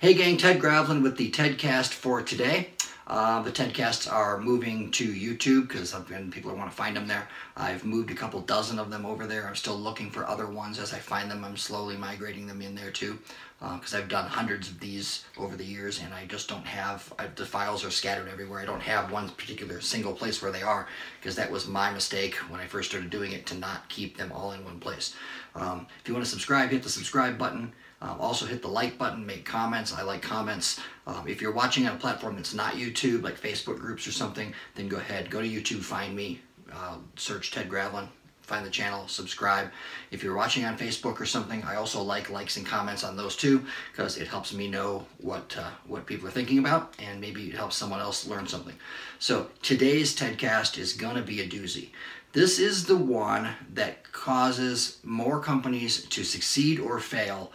Hey gang, Ted Gravlin with the TEDcast for today. Uh, the TEDcasts are moving to YouTube because people want to find them there. I've moved a couple dozen of them over there. I'm still looking for other ones as I find them. I'm slowly migrating them in there too because uh, I've done hundreds of these over the years and I just don't have, I, the files are scattered everywhere. I don't have one particular single place where they are because that was my mistake when I first started doing it to not keep them all in one place. Um, if you want to subscribe, hit the subscribe button. Um, also hit the like button, make comments. I like comments. Um, if you're watching on a platform that's not YouTube, like Facebook groups or something, then go ahead, go to YouTube, find me, uh, search Ted Gravlin, find the channel, subscribe. If you're watching on Facebook or something, I also like likes and comments on those too, because it helps me know what uh, what people are thinking about, and maybe it helps someone else learn something. So today's TEDcast is gonna be a doozy. This is the one that causes more companies to succeed or fail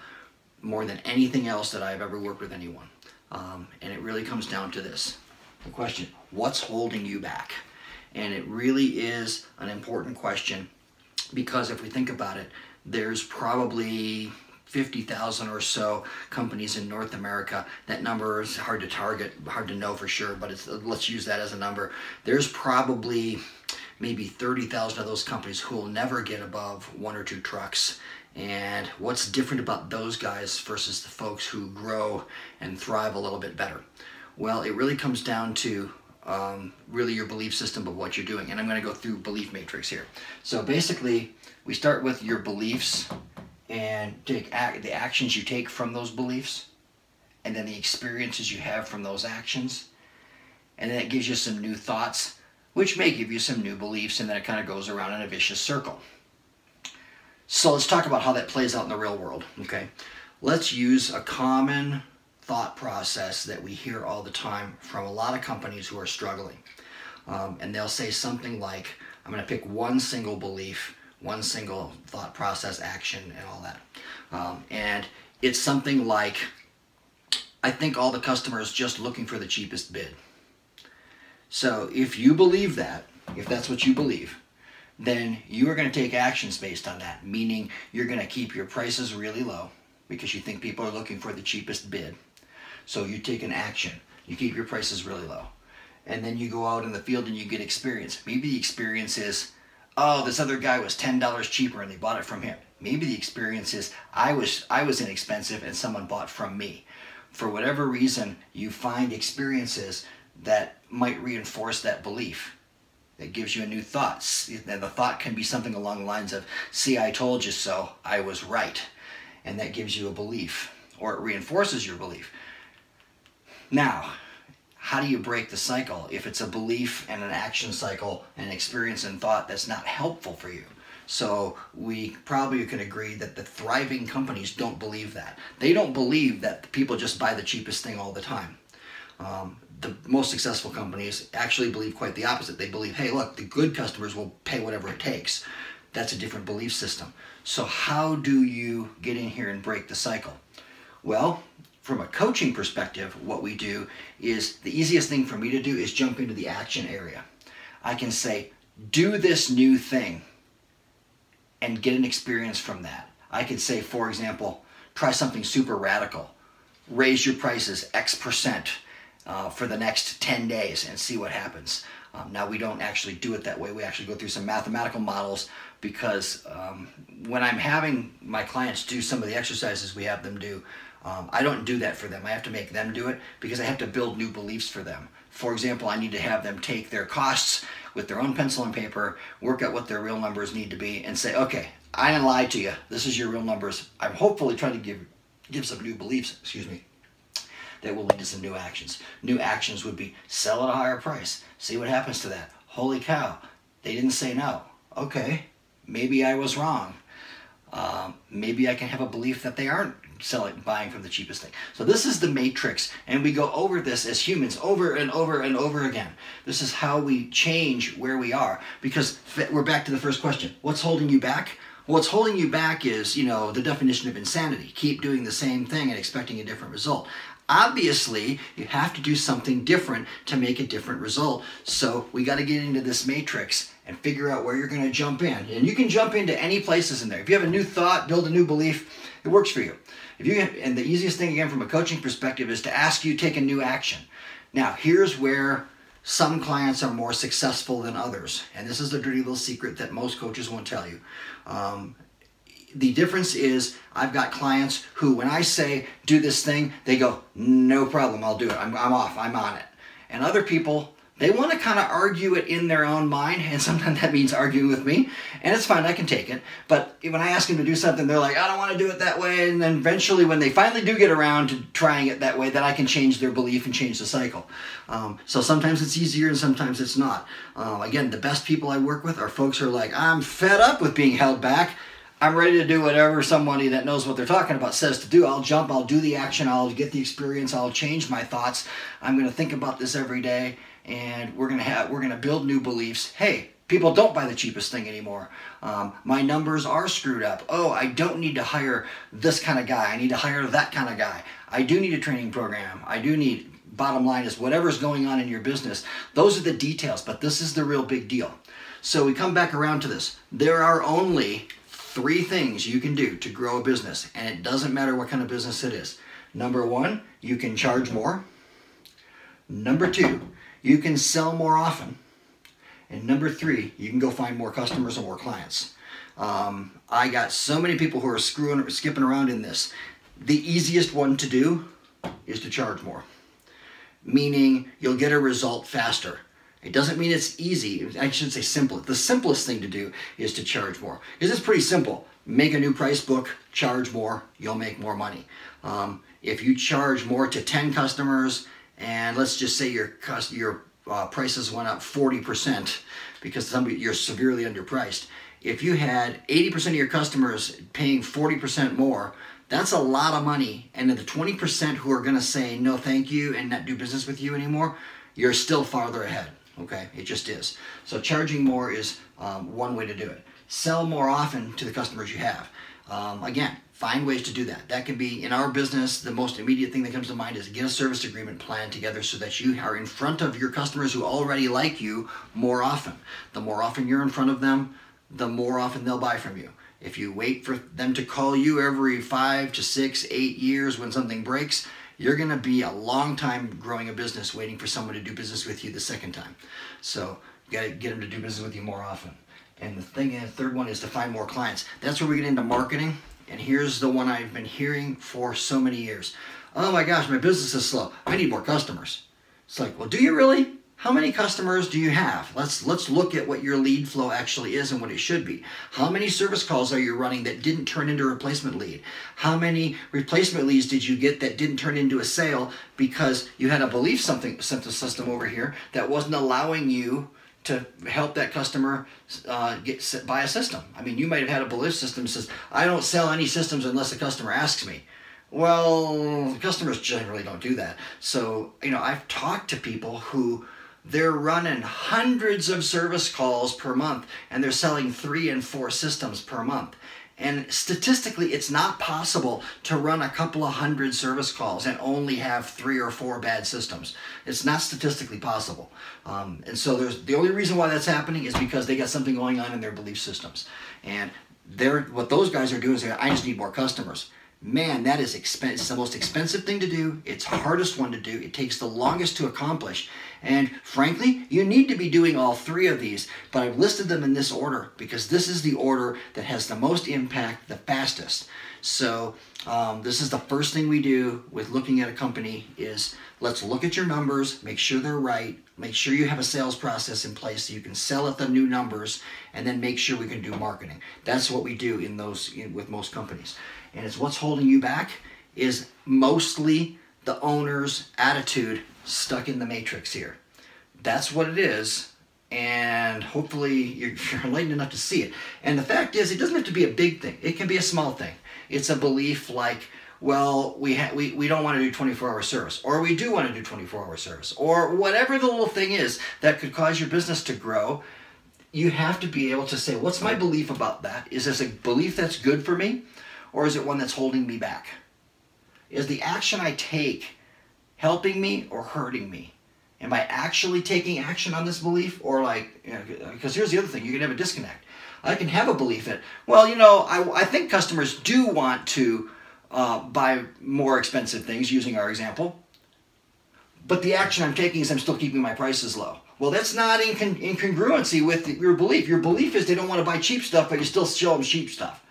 more than anything else that I've ever worked with anyone. Um, and it really comes down to this. The question, what's holding you back? And it really is an important question because if we think about it, there's probably 50,000 or so companies in North America. That number is hard to target, hard to know for sure, but let's use that as a number. There's probably maybe 30,000 of those companies who will never get above one or two trucks and what's different about those guys versus the folks who grow and thrive a little bit better? Well, it really comes down to um, really your belief system of what you're doing. And I'm going to go through belief matrix here. So basically, we start with your beliefs and take the actions you take from those beliefs, and then the experiences you have from those actions. And then it gives you some new thoughts, which may give you some new beliefs, and then it kind of goes around in a vicious circle. So let's talk about how that plays out in the real world, okay? Let's use a common thought process that we hear all the time from a lot of companies who are struggling. Um, and they'll say something like, I'm going to pick one single belief, one single thought process, action, and all that. Um, and it's something like, I think all the customers just looking for the cheapest bid. So if you believe that, if that's what you believe, then you are going to take actions based on that, meaning you're going to keep your prices really low because you think people are looking for the cheapest bid. So you take an action. You keep your prices really low. And then you go out in the field and you get experience. Maybe the experience is, oh, this other guy was $10 cheaper and they bought it from him. Maybe the experience is, I was, I was inexpensive and someone bought from me. For whatever reason, you find experiences that might reinforce that belief. It gives you a new thought. And the thought can be something along the lines of, see, I told you so, I was right. And that gives you a belief, or it reinforces your belief. Now, how do you break the cycle if it's a belief and an action cycle and experience and thought that's not helpful for you? So we probably can agree that the thriving companies don't believe that. They don't believe that people just buy the cheapest thing all the time. Um, the most successful companies actually believe quite the opposite. They believe, hey, look, the good customers will pay whatever it takes. That's a different belief system. So how do you get in here and break the cycle? Well, from a coaching perspective, what we do is the easiest thing for me to do is jump into the action area. I can say, do this new thing and get an experience from that. I could say, for example, try something super radical. Raise your prices X percent uh, for the next 10 days and see what happens. Um, now we don't actually do it that way. We actually go through some mathematical models because um, when I'm having my clients do some of the exercises we have them do, um, I don't do that for them. I have to make them do it because I have to build new beliefs for them. For example, I need to have them take their costs with their own pencil and paper, work out what their real numbers need to be, and say, okay, I didn't lie to you. This is your real numbers. I'm hopefully trying to give give some new beliefs, excuse me, that will lead to some new actions. New actions would be sell at a higher price. See what happens to that. Holy cow, they didn't say no. Okay, maybe I was wrong. Um, maybe I can have a belief that they aren't selling, buying from the cheapest thing. So this is the matrix, and we go over this as humans over and over and over again. This is how we change where we are, because we're back to the first question. What's holding you back? What's holding you back is, you know, the definition of insanity. Keep doing the same thing and expecting a different result. Obviously, you have to do something different to make a different result. So we got to get into this matrix and figure out where you're going to jump in. And you can jump into any places in there. If you have a new thought, build a new belief, it works for you. If you and the easiest thing again from a coaching perspective is to ask you take a new action. Now, here's where some clients are more successful than others, and this is the dirty little secret that most coaches won't tell you. Um, the difference is I've got clients who, when I say do this thing, they go, no problem, I'll do it. I'm, I'm off, I'm on it. And other people, they want to kind of argue it in their own mind, and sometimes that means arguing with me, and it's fine, I can take it. But when I ask them to do something, they're like, I don't want to do it that way, and then eventually, when they finally do get around to trying it that way, then I can change their belief and change the cycle. Um, so sometimes it's easier, and sometimes it's not. Uh, again, the best people I work with are folks who are like, I'm fed up with being held back. I'm ready to do whatever somebody that knows what they're talking about says to do. I'll jump, I'll do the action, I'll get the experience, I'll change my thoughts. I'm going to think about this every day and we're to have we're to build new beliefs. Hey, people don't buy the cheapest thing anymore. Um, my numbers are screwed up. Oh, I don't need to hire this kind of guy. I need to hire that kind of guy. I do need a training program. I do need bottom line is whatever's going on in your business. Those are the details, but this is the real big deal. So we come back around to this. There are only three things you can do to grow a business, and it doesn't matter what kind of business it is. Number one, you can charge more. Number two, you can sell more often. And number three, you can go find more customers and more clients. Um, I got so many people who are screwing, skipping around in this. The easiest one to do is to charge more, meaning you'll get a result faster. It doesn't mean it's easy. I should say simple. The simplest thing to do is to charge more. Because it's pretty simple. Make a new price book, charge more, you'll make more money. Um, if you charge more to 10 customers, and let's just say your cost, your uh, prices went up 40% because somebody, you're severely underpriced. If you had 80% of your customers paying 40% more, that's a lot of money. And the 20% who are going to say no thank you and not do business with you anymore, you're still farther ahead. Okay, it just is. So charging more is um, one way to do it. Sell more often to the customers you have. Um, again, find ways to do that. That can be in our business, the most immediate thing that comes to mind is get a service agreement plan together so that you are in front of your customers who already like you more often. The more often you're in front of them, the more often they'll buy from you. If you wait for them to call you every five to six, eight years when something breaks, you're going to be a long time growing a business waiting for someone to do business with you the second time. So you got to get them to do business with you more often. And the thing, and the third one is to find more clients. That's where we get into marketing. And here's the one I've been hearing for so many years. Oh my gosh, my business is slow. I need more customers. It's like, well, do you really? How many customers do you have? Let's let's look at what your lead flow actually is and what it should be. How many service calls are you running that didn't turn into a replacement lead? How many replacement leads did you get that didn't turn into a sale because you had a belief something system over here that wasn't allowing you to help that customer uh, get buy a system. I mean, you might have had a belief system that says, "I don't sell any systems unless a customer asks me." Well, customers generally don't do that. So, you know, I've talked to people who they're running hundreds of service calls per month and they're selling three and four systems per month. And statistically, it's not possible to run a couple of hundred service calls and only have three or four bad systems. It's not statistically possible. Um, and so there's the only reason why that's happening is because they got something going on in their belief systems. And they're what those guys are doing is I just need more customers man, that is expensive. It's the most expensive thing to do. It's hardest one to do. It takes the longest to accomplish. And frankly, you need to be doing all three of these, but I've listed them in this order because this is the order that has the most impact the fastest. So um, this is the first thing we do with looking at a company is let's look at your numbers, make sure they're right, make sure you have a sales process in place so you can sell at the new numbers, and then make sure we can do marketing. That's what we do in those in, with most companies and it's what's holding you back is mostly the owner's attitude stuck in the matrix here. That's what it is, and hopefully you're, enlightened enough to see it. And the fact is, it doesn't have to be a big thing. It can be a small thing. It's a belief like, well, we, we, we don't want to do 24 hour service, or we do want to do 24 hour service, or whatever the little thing is that could cause your business to grow. You have to be able to say, what's my belief about that? Is this a belief that's good for me? Or is it one that's holding me back? Is the action I take helping me or hurting me? Am I actually taking action on this belief or like, because you know, here's the other thing, you can have a disconnect. I can have a belief that, well, you know, I, I think customers do want to uh, buy more expensive things using our example. But the action I'm taking is I'm still keeping my prices low. Well, that's not in incongruency with your belief. Your belief is they don't want to buy cheap stuff, but you still show them cheap stuff.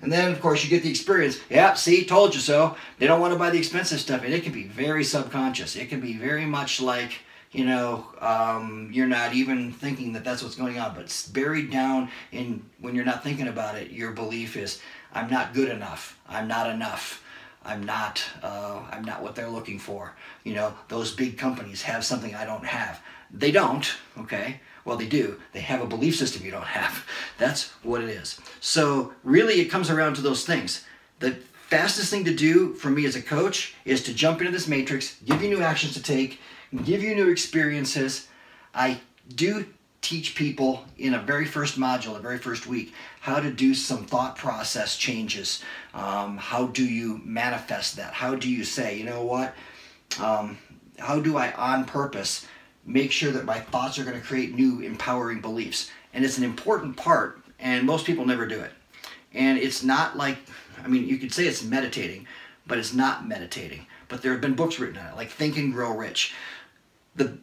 And then, of course, you get the experience. Yep, see, told you so. They don't want to buy the expensive stuff. And it can be very subconscious. It can be very much like, you know, um, you're not even thinking that that's what's going on. But it's buried down in, when you're not thinking about it, your belief is, I'm not good enough. I'm not enough. I'm not, uh, I'm not what they're looking for. You know, those big companies have something I don't have. They don't, okay? Well, they do. They have a belief system you don't have. That's what it is. So, really, it comes around to those things. The fastest thing to do for me as a coach is to jump into this matrix, give you new actions to take, give you new experiences. I do teach people in a very first module, the very first week, how to do some thought process changes. Um, how do you manifest that? How do you say, you know what? Um, how do I, on purpose, make sure that my thoughts are going to create new empowering beliefs. And it's an important part, and most people never do it. And it's not like, I mean, you could say it's meditating, but it's not meditating. But there have been books written on it, like Think and Grow Rich. The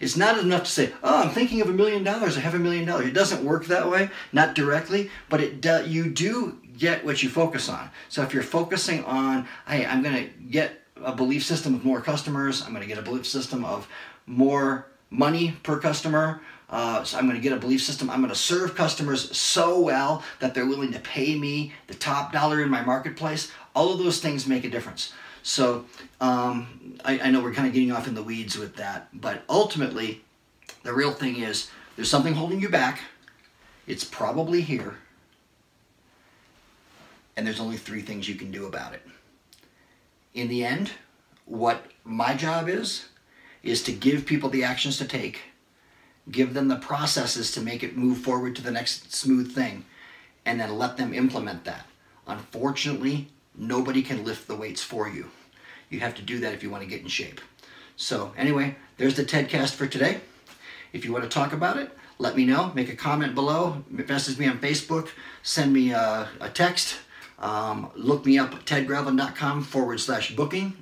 it's not enough to say, "Oh, I'm thinking of a million dollars. I have a million dollars." It doesn't work that way, not directly, but it do, you do get what you focus on. So if you're focusing on, "Hey, I'm going to get a belief system of more customers. I'm going to get a belief system of more money per customer. Uh, so I'm going to get a belief system. I'm going to serve customers so well that they're willing to pay me the top dollar in my marketplace. All of those things make a difference. So um, I, I know we're kind of getting off in the weeds with that, but ultimately, the real thing is there's something holding you back. It's probably here. And there's only three things you can do about it. In the end, what my job is, is to give people the actions to take, give them the processes to make it move forward to the next smooth thing, and then let them implement that. Unfortunately, nobody can lift the weights for you. You have to do that if you want to get in shape. So anyway, there's the TEDcast for today. If you want to talk about it, let me know. Make a comment below. Message me on Facebook. Send me a, a text. Um, look me up at tedgravlin.com forward slash booking.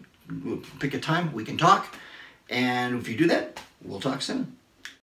Pick a time. We can talk. And if you do that, we'll talk soon.